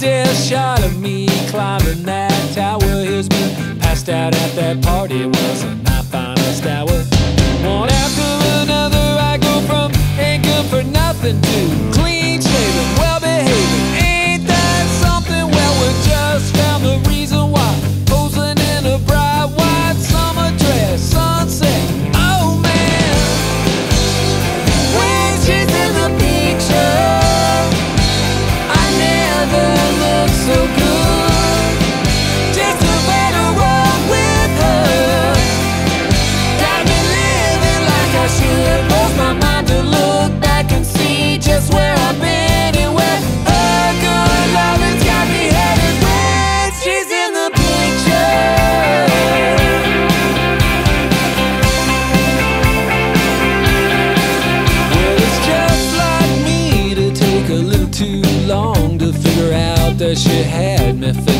still shot of me climbing that tower. Here's me passed out at that party. Was a not finest hour. that she had me